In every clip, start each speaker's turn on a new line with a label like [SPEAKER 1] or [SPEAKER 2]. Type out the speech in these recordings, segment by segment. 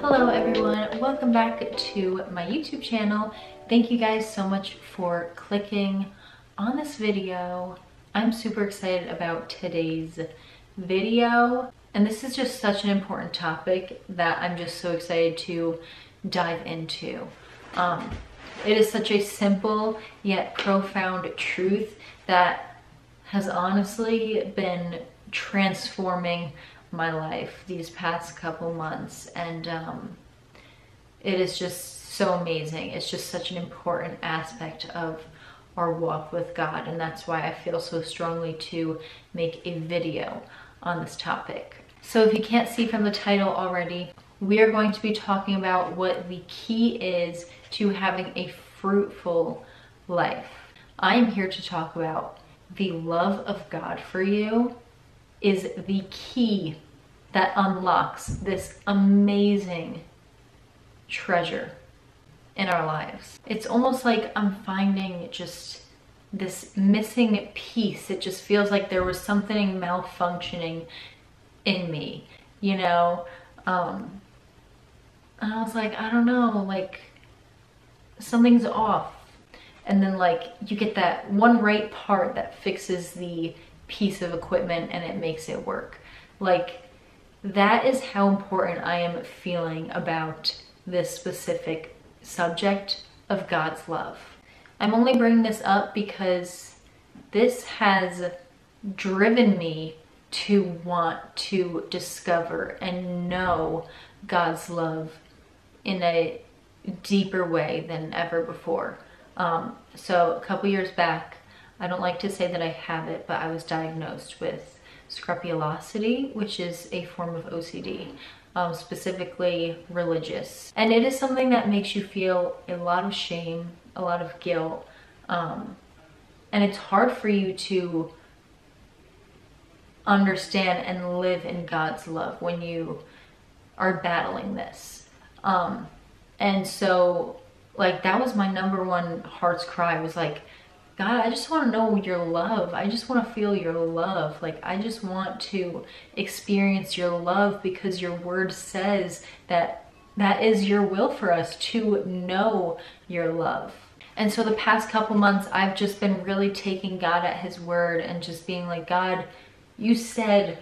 [SPEAKER 1] Hello everyone, welcome back to my YouTube channel. Thank you guys so much for clicking on this video. I'm super excited about today's video and this is just such an important topic that I'm just so excited to dive into. Um, it is such a simple yet profound truth that has honestly been transforming my life these past couple months and um, it is just so amazing. It's just such an important aspect of our walk with God and that's why I feel so strongly to make a video on this topic. So if you can't see from the title already, we are going to be talking about what the key is to having a fruitful life. I am here to talk about the love of God for you is the key that unlocks this amazing treasure in our lives. It's almost like I'm finding just this missing piece. It just feels like there was something malfunctioning in me, you know? Um, and I was like, I don't know, like something's off. And then like you get that one right part that fixes the piece of equipment and it makes it work. Like that is how important I am feeling about this specific subject of God's love. I'm only bringing this up because this has driven me to want to discover and know God's love in a deeper way than ever before. Um, so a couple years back, I don't like to say that I have it, but I was diagnosed with scrupulosity, which is a form of OCD, um, specifically religious. And it is something that makes you feel a lot of shame, a lot of guilt, um, and it's hard for you to understand and live in God's love when you are battling this. Um, and so, like, that was my number one heart's cry was like, God, I just want to know your love. I just want to feel your love. Like, I just want to experience your love because your word says that that is your will for us to know your love. And so the past couple months, I've just been really taking God at his word and just being like, God, you said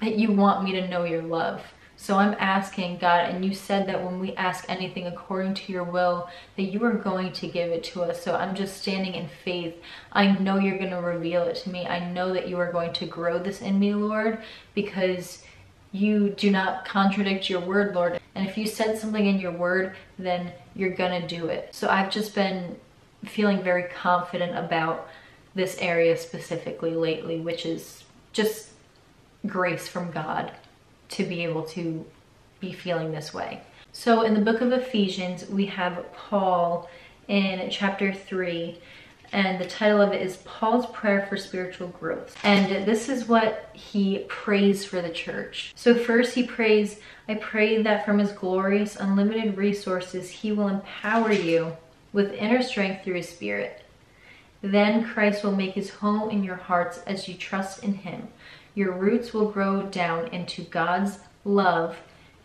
[SPEAKER 1] that you want me to know your love. So I'm asking God, and you said that when we ask anything according to your will, that you are going to give it to us. So I'm just standing in faith. I know you're going to reveal it to me. I know that you are going to grow this in me, Lord, because you do not contradict your word, Lord. And if you said something in your word, then you're going to do it. So I've just been feeling very confident about this area specifically lately, which is just grace from God to be able to be feeling this way. So in the book of Ephesians, we have Paul in chapter 3, and the title of it is Paul's Prayer for Spiritual Growth. And this is what he prays for the church. So first he prays, I pray that from his glorious unlimited resources, he will empower you with inner strength through his spirit. Then Christ will make his home in your hearts as you trust in him. Your roots will grow down into God's love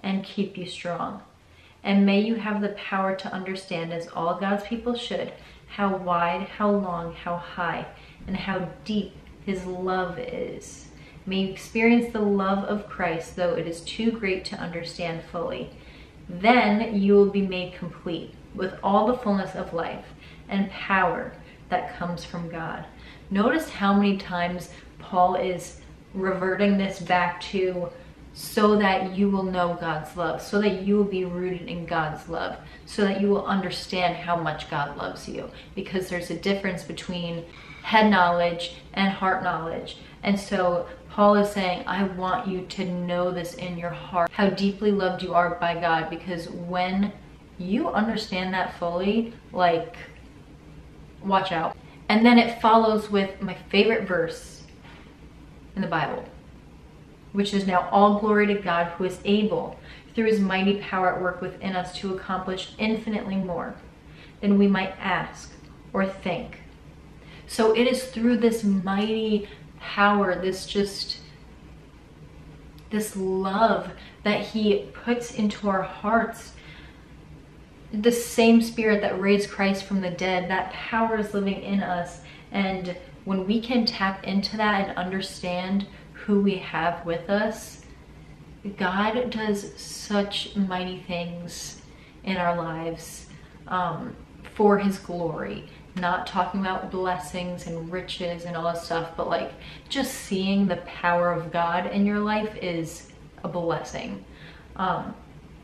[SPEAKER 1] and keep you strong. And may you have the power to understand, as all God's people should, how wide, how long, how high, and how deep his love is. May you experience the love of Christ, though it is too great to understand fully. Then you will be made complete with all the fullness of life and power that comes from God. Notice how many times Paul is reverting this back to so that you will know God's love, so that you will be rooted in God's love, so that you will understand how much God loves you. Because there's a difference between head knowledge and heart knowledge. And so Paul is saying, I want you to know this in your heart, how deeply loved you are by God, because when you understand that fully, like, watch out. And then it follows with my favorite verse in the Bible, which is now all glory to God who is able through his mighty power at work within us to accomplish infinitely more than we might ask or think. So it is through this mighty power, this just, this love that he puts into our hearts. The same spirit that raised Christ from the dead, that power is living in us. And when we can tap into that and understand who we have with us, God does such mighty things in our lives um, for his glory. Not talking about blessings and riches and all that stuff, but like just seeing the power of God in your life is a blessing. Um,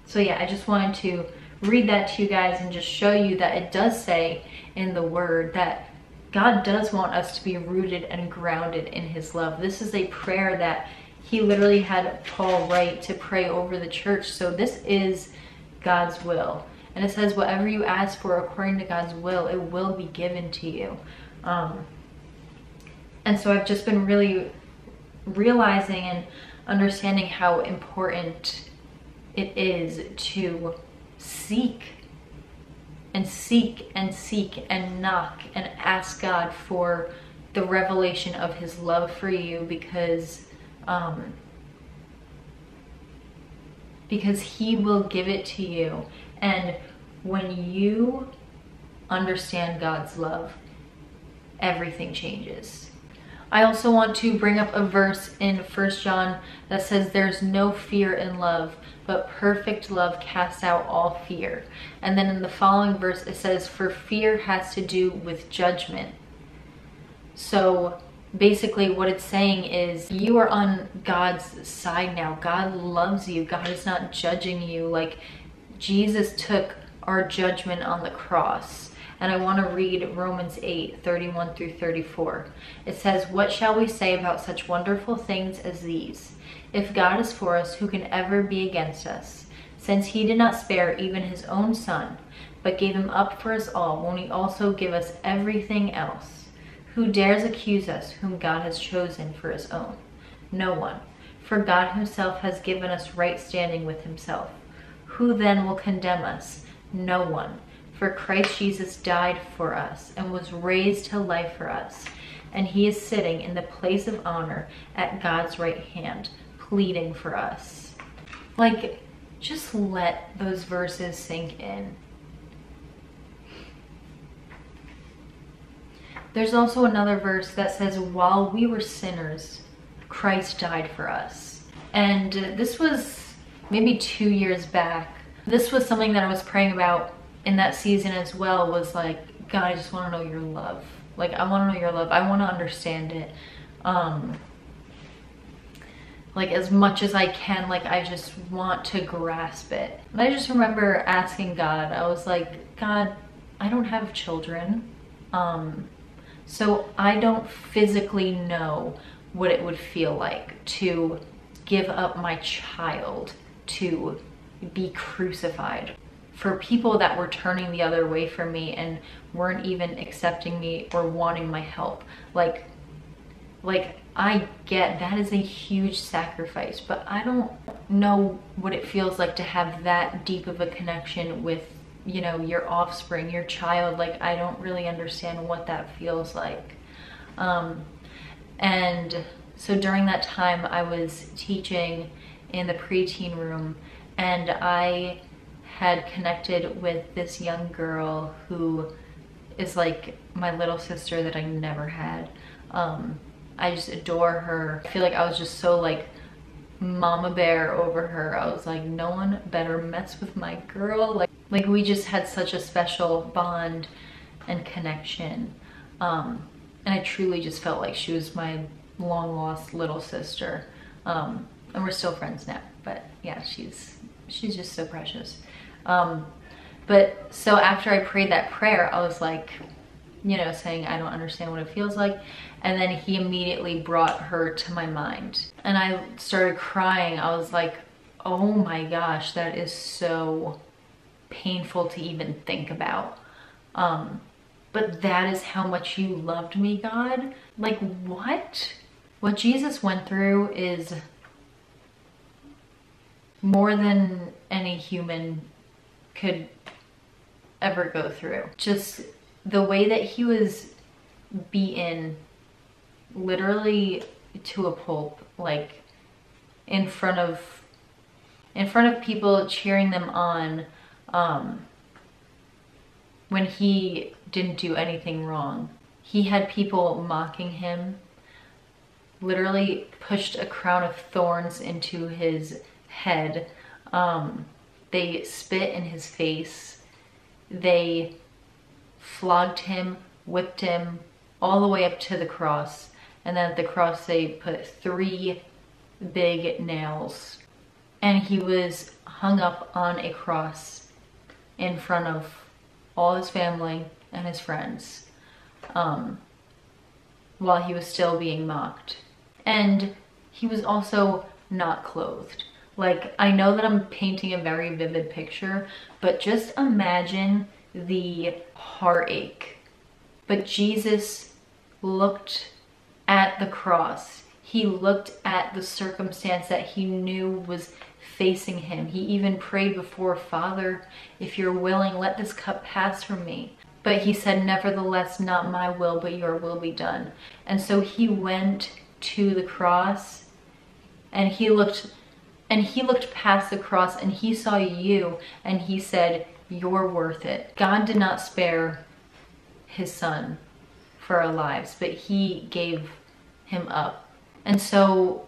[SPEAKER 1] so yeah, I just wanted to read that to you guys and just show you that it does say in the word that God does want us to be rooted and grounded in his love. This is a prayer that he literally had Paul write to pray over the church. So this is God's will. And it says, whatever you ask for according to God's will, it will be given to you. Um, and so I've just been really realizing and understanding how important it is to seek and seek and seek and knock and ask God for the revelation of his love for you because um, because he will give it to you. And when you understand God's love everything changes I also want to bring up a verse in First John that says there's no fear in love but perfect love casts out all fear. And then in the following verse, it says, For fear has to do with judgment. So basically, what it's saying is you are on God's side now. God loves you, God is not judging you. Like Jesus took our judgment on the cross. And I want to read Romans 8 31 through 34. It says, What shall we say about such wonderful things as these? If God is for us, who can ever be against us? Since he did not spare even his own son, but gave him up for us all, won't he also give us everything else? Who dares accuse us, whom God has chosen for his own? No one. For God himself has given us right standing with himself. Who then will condemn us? No one. For Christ Jesus died for us and was raised to life for us. And he is sitting in the place of honor at God's right hand pleading for us. Like, just let those verses sink in. There's also another verse that says, While we were sinners, Christ died for us. And this was maybe two years back. This was something that I was praying about in that season as well was like, God, I just want to know your love. Like, I want to know your love. I want to understand it. Um, like as much as I can, like I just want to grasp it. And I just remember asking God, I was like, God, I don't have children. Um, so I don't physically know what it would feel like to give up my child to be crucified. For people that were turning the other way from me and weren't even accepting me or wanting my help. Like, like I get that is a huge sacrifice, but I don't know what it feels like to have that deep of a connection with, you know, your offspring, your child. Like, I don't really understand what that feels like. Um, and so during that time, I was teaching in the preteen room, and I had connected with this young girl who is like my little sister that I never had. Um, I just adore her. I feel like I was just so like mama bear over her. I was like, no one better mess with my girl. Like, like we just had such a special bond and connection. Um, and I truly just felt like she was my long lost little sister. Um, and we're still friends now, but yeah, she's, she's just so precious. Um, but so after I prayed that prayer, I was like, you know, saying, I don't understand what it feels like. And then he immediately brought her to my mind. And I started crying. I was like, oh my gosh, that is so painful to even think about. Um, but that is how much you loved me, God. Like, what? What Jesus went through is more than any human could ever go through. Just the way that he was beaten literally to a pulp, like in front of in front of people cheering them on um, when he didn't do anything wrong. He had people mocking him, literally pushed a crown of thorns into his head. Um, they spit in his face. They flogged him, whipped him all the way up to the cross. And then at the cross, they put three big nails. And he was hung up on a cross in front of all his family and his friends um, while he was still being mocked. And he was also not clothed. Like, I know that I'm painting a very vivid picture, but just imagine the heartache. But Jesus looked at the cross. He looked at the circumstance that he knew was facing him. He even prayed before, Father, if you're willing, let this cup pass from me. But he said, Nevertheless, not my will, but your will be done. And so he went to the cross and he looked and he looked past the cross and he saw you and he said, You're worth it. God did not spare his son for our lives, but he gave him up. And so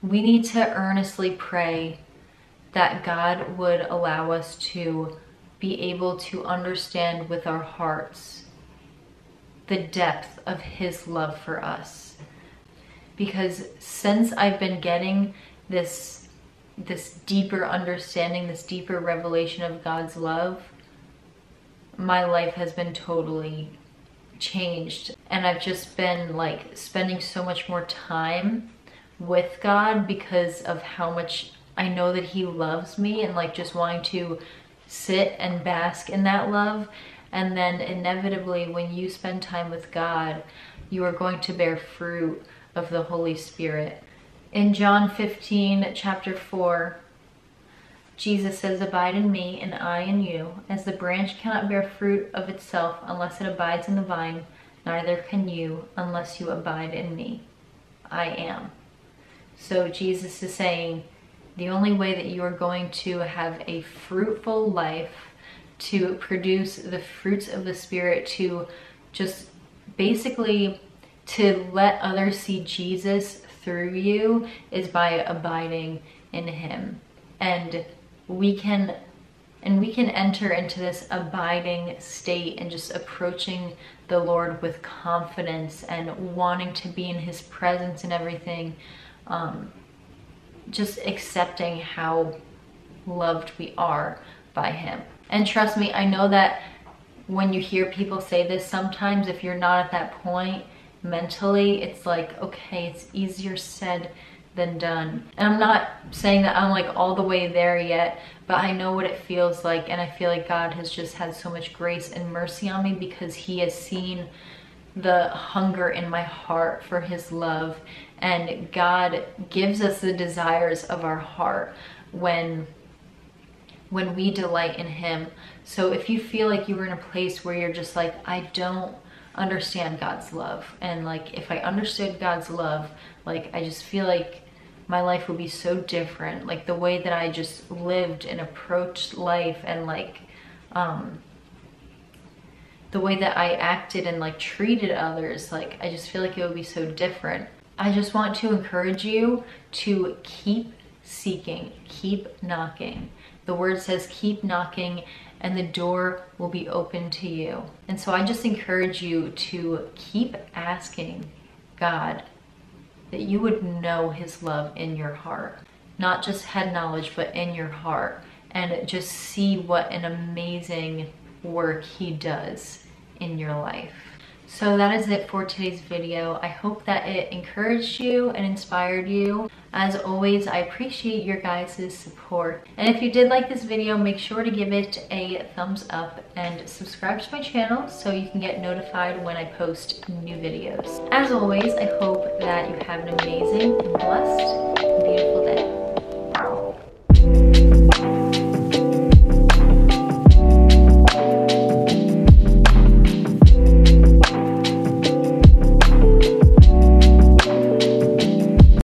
[SPEAKER 1] we need to earnestly pray that God would allow us to be able to understand with our hearts the depth of his love for us. Because since I've been getting this this deeper understanding, this deeper revelation of God's love, my life has been totally changed. And I've just been like spending so much more time with God because of how much I know that He loves me and like just wanting to sit and bask in that love. And then inevitably, when you spend time with God, you are going to bear fruit of the Holy Spirit. In John 15, chapter 4, Jesus says, Abide in me, and I in you. As the branch cannot bear fruit of itself unless it abides in the vine, neither can you unless you abide in me. I am. So Jesus is saying, the only way that you are going to have a fruitful life, to produce the fruits of the Spirit, to just basically to let others see Jesus through you is by abiding in him. And we can and we can enter into this abiding state and just approaching the Lord with confidence and wanting to be in his presence and everything um, just accepting how loved we are by him. And trust me, I know that when you hear people say this, sometimes if you're not at that point mentally, it's like, okay, it's easier said than done. And I'm not saying that I'm like all the way there yet, but I know what it feels like. And I feel like God has just had so much grace and mercy on me because he has seen the hunger in my heart for his love and God gives us the desires of our heart when when we delight in him. So if you feel like you were in a place where you're just like I don't understand God's love and like if I understood God's love, like I just feel like my life would be so different. Like the way that I just lived and approached life and like um the way that I acted and like treated others, like I just feel like it would be so different. I just want to encourage you to keep seeking, keep knocking. The word says keep knocking and the door will be open to you. And so I just encourage you to keep asking God that you would know his love in your heart. Not just head knowledge, but in your heart. And just see what an amazing work he does in your life. So that is it for today's video. I hope that it encouraged you and inspired you. As always, I appreciate your guys' support. And if you did like this video, make sure to give it a thumbs up and subscribe to my channel so you can get notified when I post new videos. As always, I hope that you have an amazing, blessed, beautiful day.